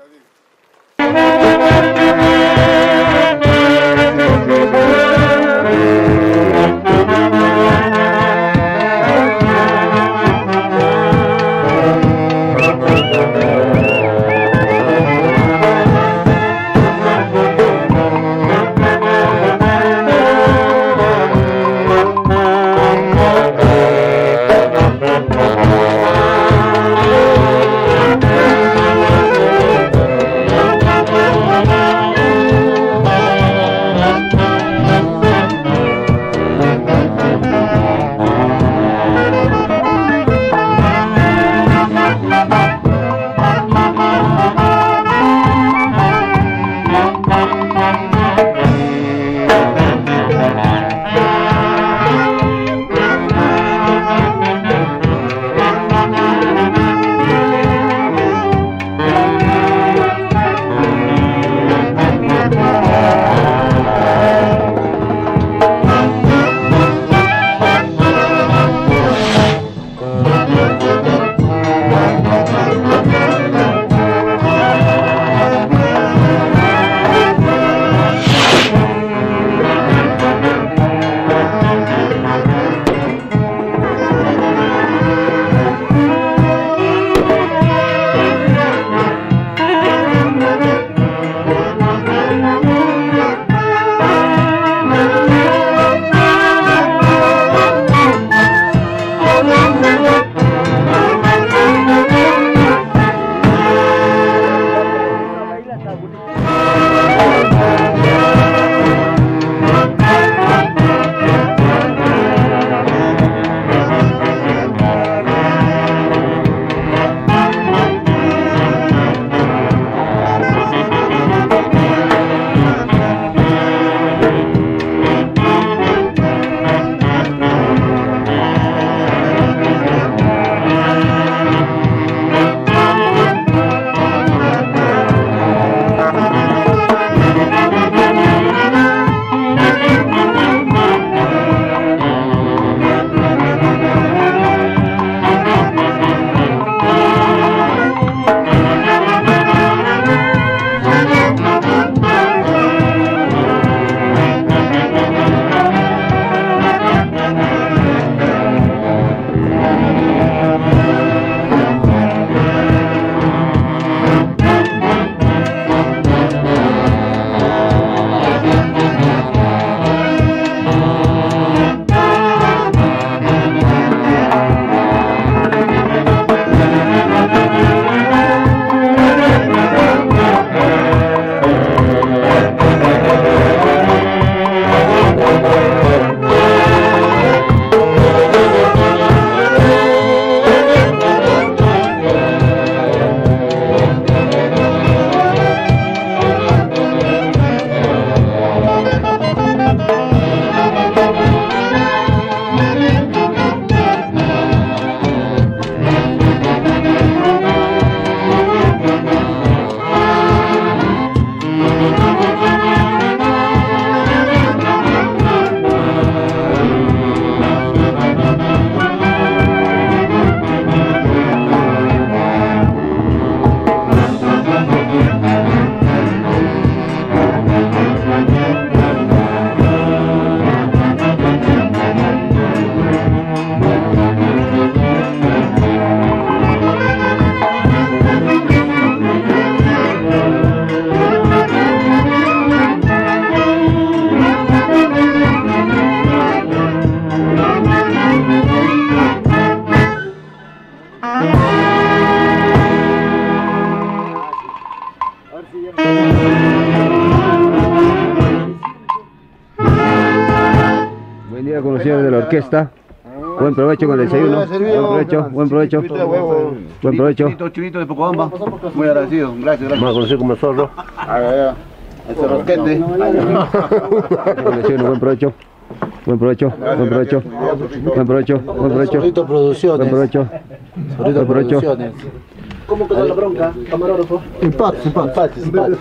Está bien. Orquesta. Buen provecho con el desayuno. Buen provecho, buen provecho. Buen provecho. Chulito, chulito de Pocobamba. Muy agradecido. Gracias, gracias. Vamos a conocer como el zorro. Este rosquete. Buen provecho. Buen provecho, buen provecho. Buen provecho, buen provecho. Zorrito Producciones. Buen provecho. Zorrito. Producciones. ¿Cómo quedó la bronca, camarógrafo? Empate, empate. empate.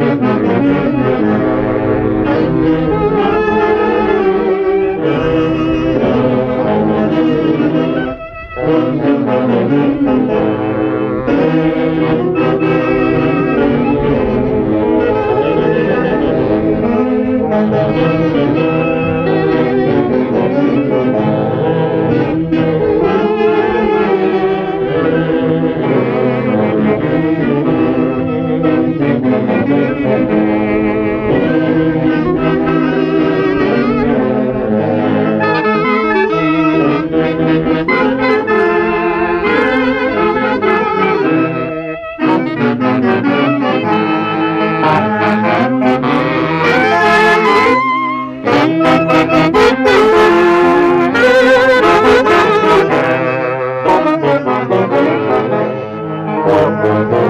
Thank you. Música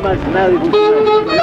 Thank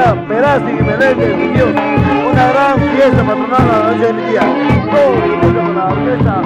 Plastic y Merengue, mi Dios. Una gran fiesta patronal la noche de mi día. Todo el mundo con la orquesta